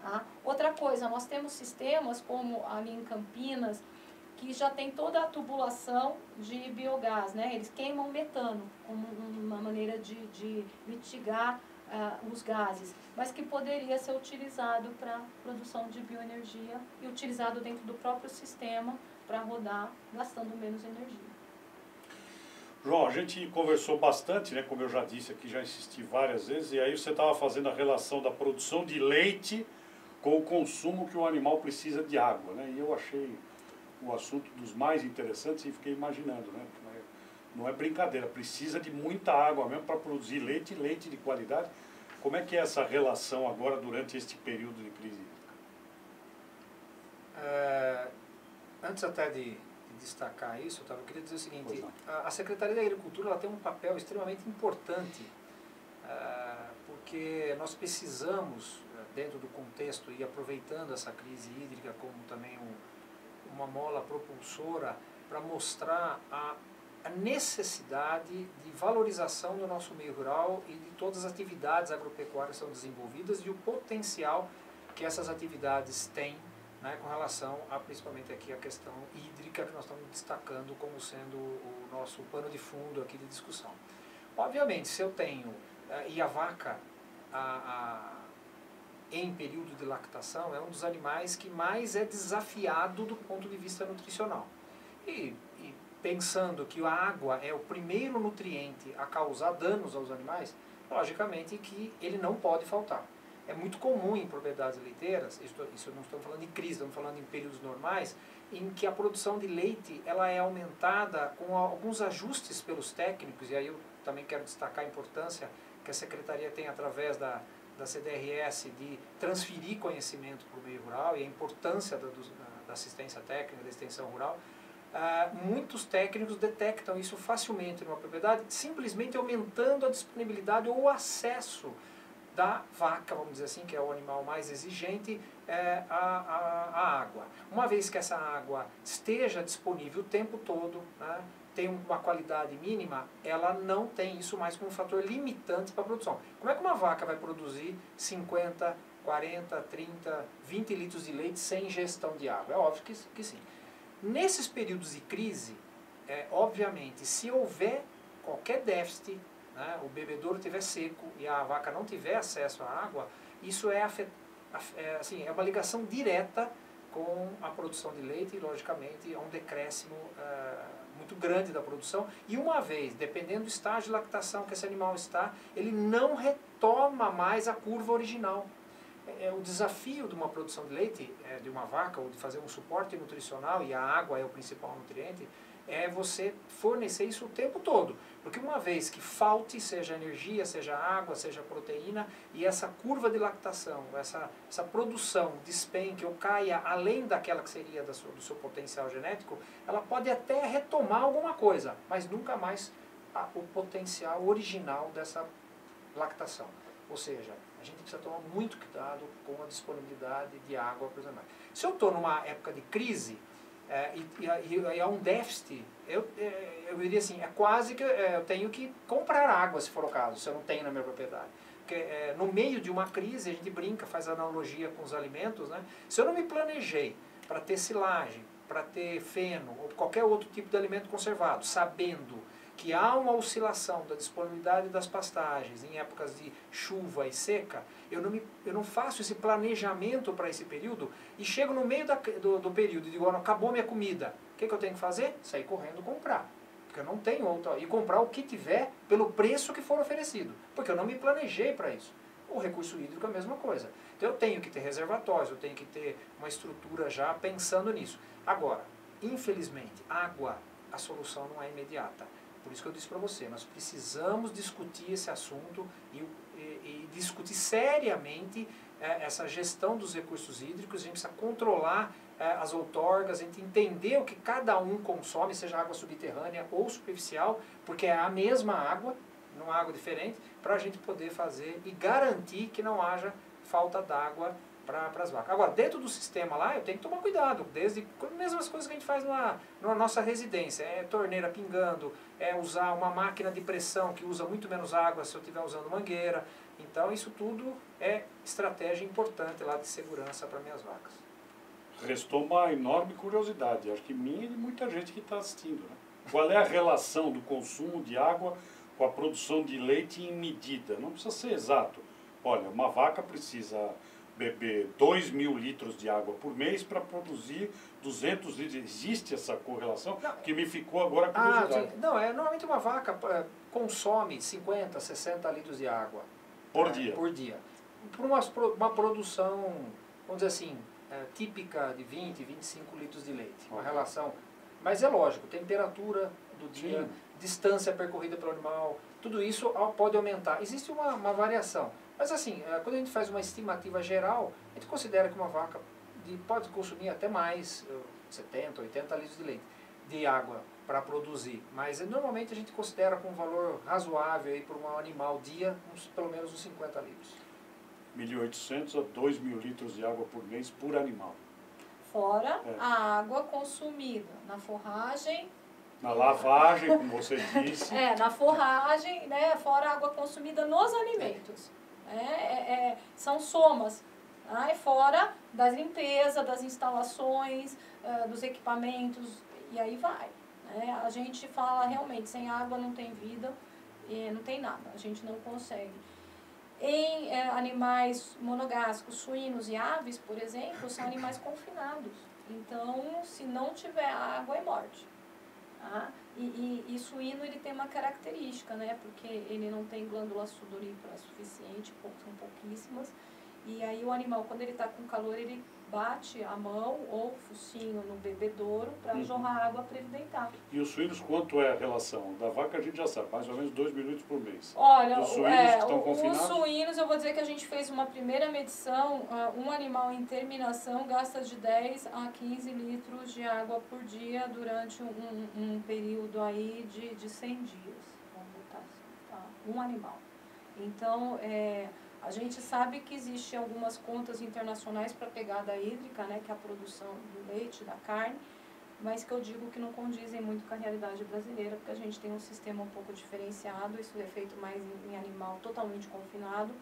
Tá? Outra coisa, nós temos sistemas como ali em Campinas, que já tem toda a tubulação de biogás, né? Eles queimam metano como uma maneira de, de mitigar uh, os gases, mas que poderia ser utilizado para produção de bioenergia e utilizado dentro do próprio sistema para rodar, gastando menos energia. João, a gente conversou bastante, né, como eu já disse aqui, já insisti várias vezes, e aí você estava fazendo a relação da produção de leite com o consumo que o animal precisa de água, né? E eu achei o assunto dos mais interessantes e fiquei imaginando, né? Não é brincadeira, precisa de muita água mesmo para produzir leite, leite de qualidade. Como é que é essa relação agora durante este período de crise hídrica? É, antes até de, de, destacar isso, eu queria dizer o seguinte, a, a, Secretaria da Agricultura ela tem um papel extremamente importante, é, porque nós precisamos, dentro do contexto e aproveitando essa crise hídrica como também um, uma mola propulsora, para mostrar a a necessidade de valorização do nosso meio rural e de todas as atividades agropecuárias que são desenvolvidas e o potencial que essas atividades têm né, com relação a principalmente aqui a questão hídrica que nós estamos destacando como sendo o nosso pano de fundo aqui de discussão. Obviamente, se eu tenho, uh, e a vaca a, a, em período de lactação é um dos animais que mais é desafiado do ponto de vista nutricional. E pensando que a água é o primeiro nutriente a causar danos aos animais, logicamente que ele não pode faltar. É muito comum em propriedades leiteiras, isso, não estamos falando de crise, estamos falando em períodos normais, em que a produção de leite ela é aumentada com alguns ajustes pelos técnicos, e aí eu também quero destacar a importância que a Secretaria tem através da, da CDRS de transferir conhecimento para o meio rural e a importância da, da assistência técnica, da extensão rural, ah, muitos técnicos detectam isso facilmente numa propriedade, simplesmente aumentando a disponibilidade ou o acesso da vaca, vamos dizer assim, que é o animal mais exigente, é, a, a, a, água. Uma vez que essa água esteja disponível o tempo todo, né, tem uma qualidade mínima, ela não tem isso mais como um fator limitante para a produção. Como é que uma vaca vai produzir 50, 40, 30, 20 litros de leite sem ingestão de água? É óbvio que, que sim. Nesses períodos de crise, é, obviamente, se houver qualquer déficit, né, o bebedouro estiver seco e a vaca não tiver acesso à água, isso é, é, assim, é uma ligação direta com a produção de leite e, logicamente, é um decréscimo é, muito grande da produção. E uma vez, dependendo do estágio de lactação que esse animal está, ele não retoma mais a curva original é, o desafio de uma produção de leite, é, de uma vaca, ou de fazer um suporte nutricional, e a água é o principal nutriente, é você fornecer isso o tempo todo. Porque uma vez que falte, seja energia, seja água, seja proteína, e essa curva de lactação, essa, essa produção despenque ou caia além daquela que seria do seu, do seu potencial genético, ela pode até retomar alguma coisa, mas nunca mais a, o potencial original dessa lactação. Ou seja, a gente precisa tomar muito cuidado com a disponibilidade de água para os animais. Se eu estou numa época de crise é, e, e, e, há um déficit, eu, é, eu diria assim, é quase que é, eu tenho que comprar água, se for o caso, se eu não tenho na minha propriedade. Porque é, no meio de uma crise, a gente brinca, faz analogia com os alimentos, né? se eu não me planejei para ter silagem, para ter feno ou qualquer outro tipo de alimento conservado, sabendo que há uma oscilação da disponibilidade das pastagens em épocas de chuva e seca, eu não, me, eu não faço esse planejamento para esse período e chego no meio da, do, do período e digo, acabou minha comida. O que, que eu tenho que fazer? Sair correndo comprar. Porque eu não tenho outra. E comprar o que tiver pelo preço que for oferecido. Porque eu não me planejei para isso. O recurso hídrico é a mesma coisa. Então eu tenho que ter reservatórios, eu tenho que ter uma estrutura já pensando nisso. Agora, infelizmente, água, a solução não é imediata. Por isso que eu disse para você, nós precisamos discutir esse assunto e, e, e discutir seriamente é, essa gestão dos recursos hídricos, a gente precisa controlar é, as outorgas, a gente entender o que cada um consome, seja água subterrânea ou superficial, porque é a mesma água, não água diferente, para a gente poder fazer e garantir que não haja falta d'água para as vacas. Agora, dentro do sistema lá, eu tenho que tomar cuidado, desde as mesmas coisas que a gente faz na, na nossa residência, é torneira pingando, é usar uma máquina de pressão que usa muito menos água se eu estiver usando mangueira. Então, isso tudo é estratégia importante lá de segurança para minhas vacas. Restou uma enorme curiosidade, acho que minha e de muita gente que está assistindo. Né? Qual é a relação do consumo de água com a produção de leite em medida? Não precisa ser exato. Olha, uma vaca precisa beber 2 mil litros de água por mês para produzir 200 litros. Existe essa correlação Não. que me ficou agora Ah, curiosidade. sim. não, é, normalmente uma vaca eh, consome 50, 60 litros de água. Por eh, dia. Por dia. Por uma, uma produção, vamos dizer assim, eh, típica de 20, 25 litros de leite. Uma Ok. relação. Mas é lógico, temperatura do dia, Sim. distância percorrida pelo animal, tudo isso ao- pode aumentar. Existe uma, uma variação. Mas assim, eh, quando a gente faz uma estimativa geral, a gente considera que uma vaca de- pode consumir até mais, eh, 70, 80 litros de leite, de água para produzir. Mas eh, normalmente a gente considera com um valor razoável para um animal dia, uns, pelo menos uns 50 litros. 1.800 a 2 mil litros de água por mês por animal. Fora É. a água consumida na forragem, Na lavagem, como você disse. é, na forragem, né, fora a água consumida nos alimentos. É, é, é, são somas. Tá? Fora das limpezas, das instalações, ah, dos equipamentos, e aí vai. né? A gente fala realmente, sem água não tem vida, e não tem nada, a gente não consegue. Em animais monogástricos, suínos e aves, por exemplo, são animais confinados. Então, se não tiver água, é morte. Tá? E, e, e suíno ele tem uma característica, né? Porque ele não tem glândula sudorípara suficiente, são pouquíssimas. E aí o animal, quando ele está com calor, ele bate a mão ou o focinho no bebedouro para Uhum. jorrar água para ele deitar. E os suínos, quanto é a relação? Da vaca a gente já sabe, mais ou menos 2 mil litros por mês. Olha, Os suínos é, que estão o- os confinados? suínos, eu vou dizer que a gente fez uma primeira medição, ah, um animal em terminação gasta de 10 a 15 litros de água por dia durante um, um- um período aí de, de 100 dias, vamos botar assim, tá? Um animal. Então, é, a gente sabe que existe algumas contas internacionais para pegada hídrica, né, que é a produção do leite, da carne, mas que eu digo que não condizem muito com a realidade brasileira, porque a gente tem um sistema um pouco diferenciado, isso é feito mais em, em animal totalmente confinado,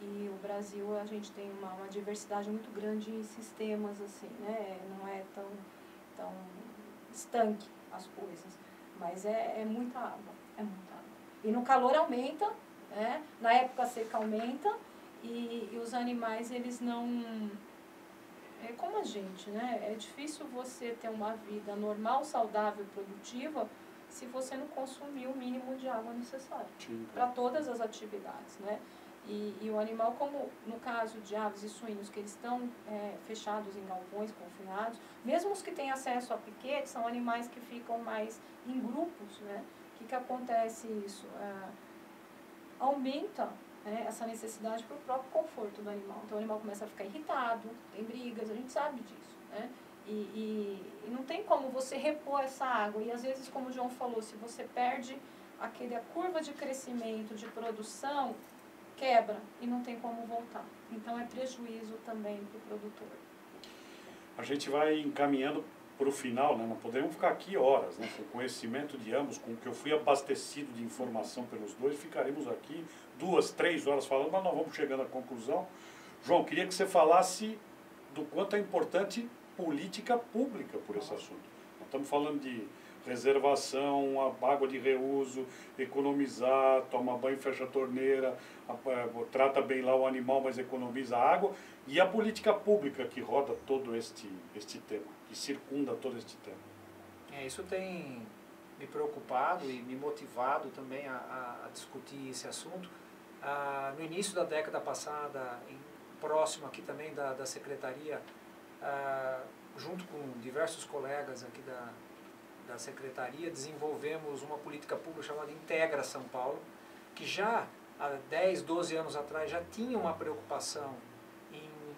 e o Brasil a gente tem uma, uma diversidade muito grande em sistemas, assim, né, não é tão, tão estanque as coisas, mas é, é muita água, é muita água. E no calor aumenta, né, na época seca aumenta, e, e os animais eles não é como a gente, né? É difícil você ter uma vida normal, saudável, produtiva, se você não consumir o mínimo de água necessário Sim, para todas as atividades, né? E, e o animal, como no caso de aves e suínos, que eles estão é, fechados em galpões, confinados, mesmo os que têm acesso a piquete, são animais que ficam mais em grupos, né? O que, que acontece isso? É, aumenta né, essa necessidade para o próprio conforto do animal. Então o animal começa a ficar irritado, tem brigas, a gente sabe disso, né? E, e, e não tem como você repor essa água. E às vezes, como o João falou, se você perde aquele, a curva de crescimento, de produção, quebra e não tem como voltar. Então é prejuízo também para o produtor. A gente vai encaminhando para o final, né? não podemos ficar aqui horas, né? com o conhecimento de ambos, com o que eu fui abastecido de informação pelos dois, ficaremos aqui duas, três horas falando, mas nós vamos chegando à conclusão. João, queria que você falasse do quanto é importante política pública por esse assunto. Nós estamos falando de reservação, água de reuso, economizar, toma banho, fecha a torneira, a- trata bem lá o animal, mas economiza água, e a política pública que roda todo este, este tema, que circunda todo este tema. É, isso tem me preocupado e me motivado também a, a- discutir esse assunto. Ah, no início da década passada, em- próximo aqui também da, da secretaria, ah, junto com diversos colegas aqui da, da secretaria, desenvolvemos uma política pública chamada Integra São Paulo, que já há 10, 12 anos atrás já tinha uma preocupação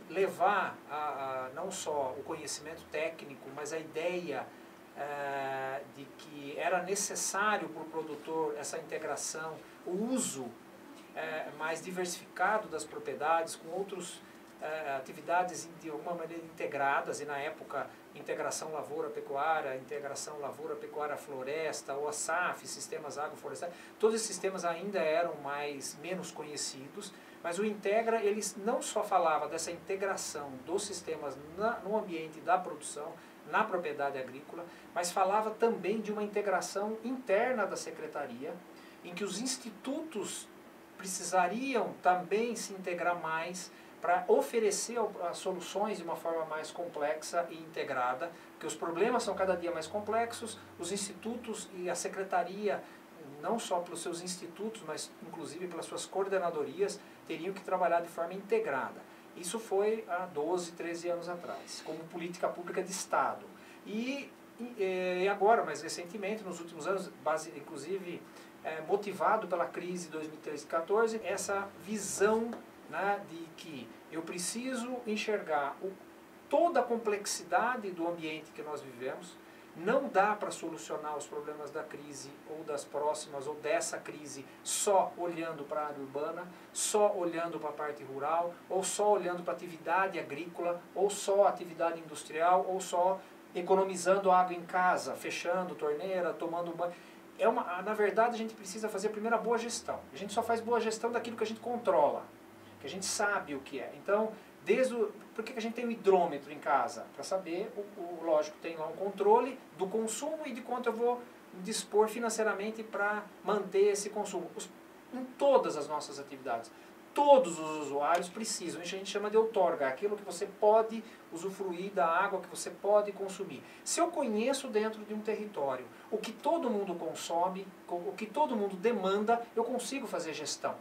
levar a, a, não só o conhecimento técnico, mas a ideia eh, de que era necessário para o produtor essa integração, o uso eh, mais diversificado das propriedades com outras atividades de alguma maneira integradas, e na época integração lavoura-pecuária, integração lavoura-pecuária-floresta, ou a SAF, sistemas agroflorestais, todos esses sistemas ainda eram mais menos conhecidos, mas o Integra, ele não só falava dessa integração dos sistemas na, no ambiente da produção, na propriedade agrícola, mas falava também de uma integração interna da secretaria, em que os institutos precisariam também se integrar mais para oferecer as soluções de uma forma mais complexa e integrada, porque os problemas são cada dia mais complexos, os institutos e a secretaria, não só pelos seus institutos, mas inclusive pelas suas coordenadorias, teriam que trabalhar de forma integrada. Isso foi há 12, 13 anos atrás, como política pública de Estado. E, e, e agora, mais recentemente, nos últimos anos, base, inclusive é, motivado pela crise de 2013-14, essa visão né, de que eu preciso enxergar o, toda a complexidade do ambiente que nós vivemos, não dá para solucionar os problemas da crise ou das próximas ou dessa crise só olhando para a área urbana, só olhando para a parte rural, ou só olhando para a atividade agrícola, ou só atividade industrial, ou só economizando água em casa, fechando torneira, tomando banho. É uma, na verdade, a gente precisa fazer a boa gestão. A gente só faz boa gestão daquilo que a gente controla, que a gente sabe o que é. Então, Desde o, por que a gente tem o hidrômetro em casa? Para saber, o, o, lógico, tem lá um controle do consumo e de quanto eu vou dispor financeiramente para manter esse consumo. Os, em todas as nossas atividades. Todos os usuários precisam, isso a gente chama de outorga, aquilo que você pode usufruir da água que você pode consumir. Se eu conheço dentro de um território o que todo mundo consome, o que todo mundo demanda, eu consigo fazer gestão.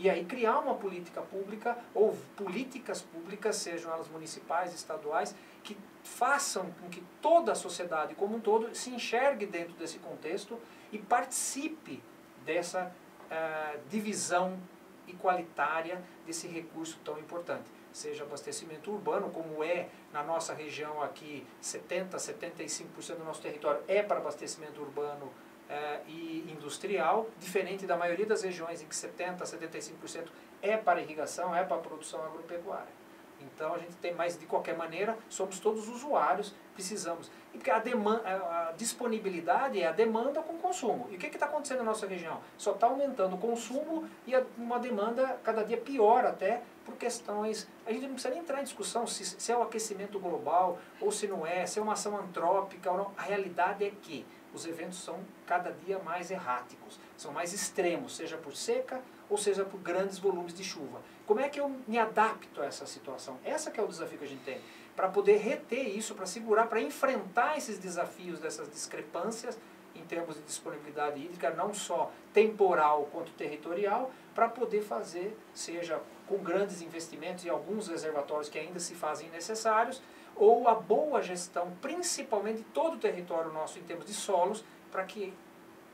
E aí criar uma política pública ou políticas públicas, sejam elas municipais, estaduais, que façam com que toda a sociedade como um todo se enxergue dentro desse contexto e participe dessa uh, divisão igualitária desse recurso tão importante. Seja abastecimento urbano, como é na nossa região aqui, 70%, 75% do nosso território é para abastecimento urbano é, e industrial, diferente da maioria das regiões em que 70% a 75% é para irrigação, é para a produção agropecuária. Então a gente tem, mas de qualquer maneira, somos todos usuários, precisamos. E porque a, demanda, a disponibilidade é a demanda com o consumo. E o que está acontecendo na nossa região? Só está aumentando o consumo e uma demanda cada dia pior até por questões. A gente não precisa nem entrar em discussão se, se é o aquecimento global ou se não é, se é uma ação antrópica ou não. A realidade é que os eventos são cada dia mais erráticos, são mais extremos, seja por seca ou seja por grandes volumes de chuva. Como é que eu me adapto a essa situação? Essa é o desafio que a gente tem, para poder reter isso, para segurar, para enfrentar esses desafios dessas discrepâncias em termos de disponibilidade hídrica, não só temporal quanto territorial, para poder fazer, seja com grandes investimentos e alguns reservatórios que ainda se fazem necessários, ou a boa gestão, principalmente de todo o território nosso em termos de solos, para que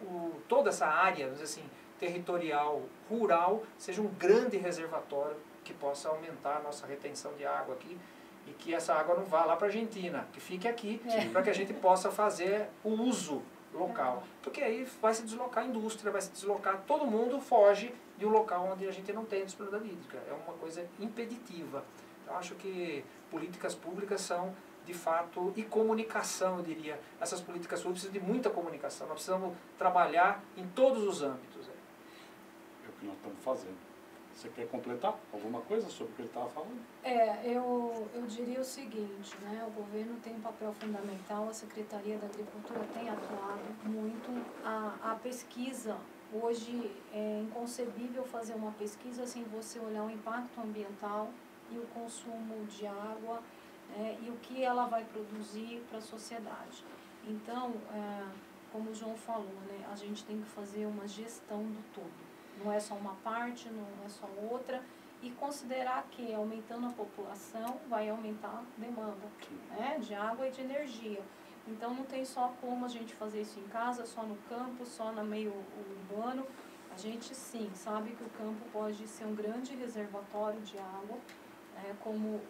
o, toda essa área, assim, territorial, rural, seja um grande reservatório que possa aumentar a nossa retenção de água aqui e que essa água não vá lá para a Argentina, que fique aqui, é. para que a gente possa fazer o uso local. Porque aí vai se deslocar a indústria, vai se deslocar, todo mundo foge de um local onde a gente não tem disponibilidade hídrica. É uma coisa impeditiva. Então, acho que políticas públicas são, de fato, e comunicação, eu diria. Essas políticas públicas precisam de muita comunicação. Nós precisamos trabalhar em todos os âmbitos. É o que nós estamos fazendo. Você quer completar alguma coisa sobre o que ele estava falando? É, eu, eu diria o seguinte, né, o governo tem um papel fundamental, a Secretaria da Agricultura tem atuado muito, a, a pesquisa, hoje é inconcebível fazer uma pesquisa sem você olhar o impacto ambiental e o consumo de água é, e o que ela vai produzir para a sociedade. Então, é, como o João falou, né, a gente tem que fazer uma gestão do todo. Não é só uma parte, não é só outra. E considerar que aumentando a população vai aumentar a demanda né, de água e de energia. Então não tem só como a gente fazer isso em casa, só no campo, só no meio urbano. A gente sim sabe que o campo pode ser um grande reservatório de água, é, como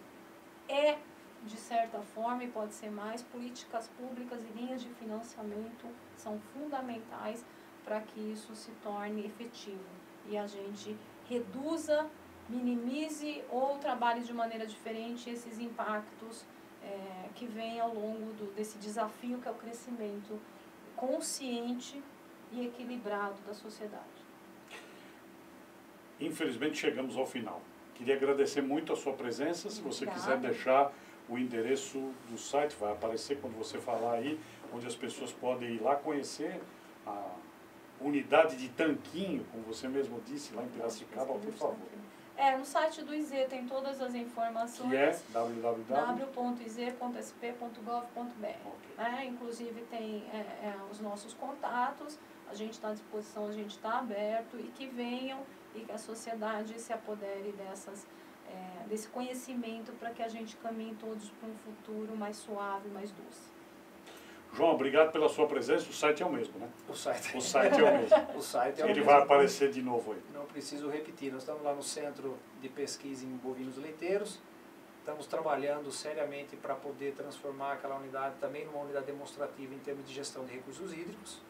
é de certa forma e pode ser mais, políticas públicas e linhas de financiamento são fundamentais para que isso se torne efetivo e a gente reduza, minimize ou trabalhe de maneira diferente esses impactos é, que vêm ao longo do, desse desafio que é o crescimento consciente e equilibrado da sociedade. Infelizmente chegamos ao final. Queria agradecer muito a sua presença. Se você Obrigada. quiser deixar o endereço do site, vai aparecer quando você falar aí, onde as pessoas podem ir lá conhecer a unidade de tanquinho, como você mesmo disse, lá em Piracicaba, por favor. É, no site do IZ tem todas as informações. Que é www. w.iz.sp.gov.br. É, inclusive tem é, é, os nossos contatos, a gente está à disposição, a gente está aberto e que venham e que a sociedade se apodere dessas, é, desse conhecimento para que a gente caminhe todos para um futuro mais suave, mais doce. João, obrigado pela sua presença. O site é o mesmo, né? O site, O site é o mesmo. o site é o Ele mesmo. vai aparecer de novo aí. Não preciso repetir, nós estamos lá no Centro de Pesquisa em Bovinos Leiteiros, estamos trabalhando seriamente para poder transformar aquela unidade também numa unidade demonstrativa em termos de gestão de recursos hídricos.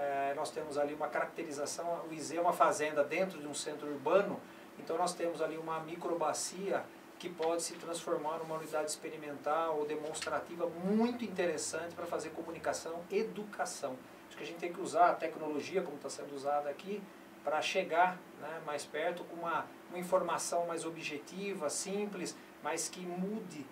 Eh, nós temos ali uma caracterização, o IZ é uma fazenda dentro de um centro urbano, então nós temos ali uma microbacia que pode se transformar numa unidade experimental ou demonstrativa muito interessante para fazer comunicação, educação. Acho que a gente tem que usar a tecnologia como está sendo usada aqui para chegar né, mais perto com uma, uma informação mais objetiva, simples, mas que mude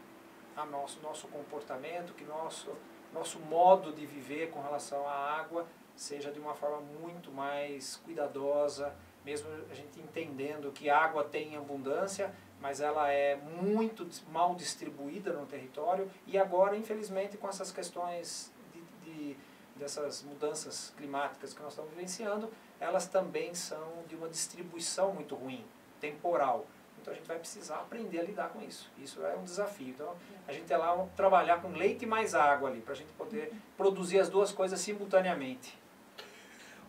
a nosso nosso comportamento, que nosso nosso modo de viver com relação à água seja de uma forma muito mais cuidadosa, mesmo a gente entendendo que água tem abundância, mas ela é muito mal distribuída no território e agora, infelizmente, com essas questões de, de- dessas mudanças climáticas que nós estamos vivenciando, elas também são de uma distribuição muito ruim, temporal. Então a gente vai precisar aprender a lidar com isso. Isso é um desafio. Então a gente é lá trabalhar com leite mais água ali, para a gente poder produzir as duas coisas simultaneamente.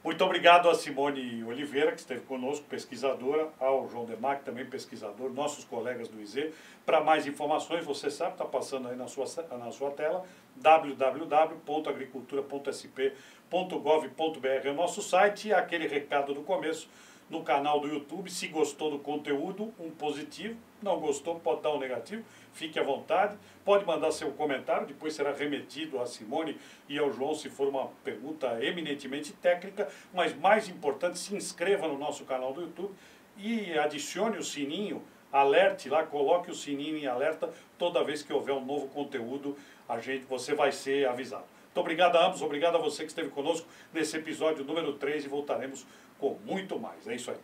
Muito obrigado a Simone Oliveira, que esteve conosco, pesquisadora, ao João Demac, também pesquisador, nossos colegas do IZ. Para mais informações, você sabe, está passando aí na sua, na sua tela, www.agricultura.sp.gov.br é o nosso site aquele recado do começo no canal do YouTube. Se gostou do conteúdo, um positivo. Não gostou, pode dar um negativo. Fique à vontade. Pode mandar seu comentário, depois será remetido a Simone e ao João se for uma pergunta eminentemente técnica. Mas mais importante, se inscreva no nosso canal do YouTube e adicione o sininho, alerte lá, coloque o sininho em alerta toda vez que houver um novo conteúdo, a gente, você vai ser avisado. Muito obrigado a ambos, obrigado a você que esteve conosco nesse episódio número 3 e voltaremos com muito mais. É isso aí.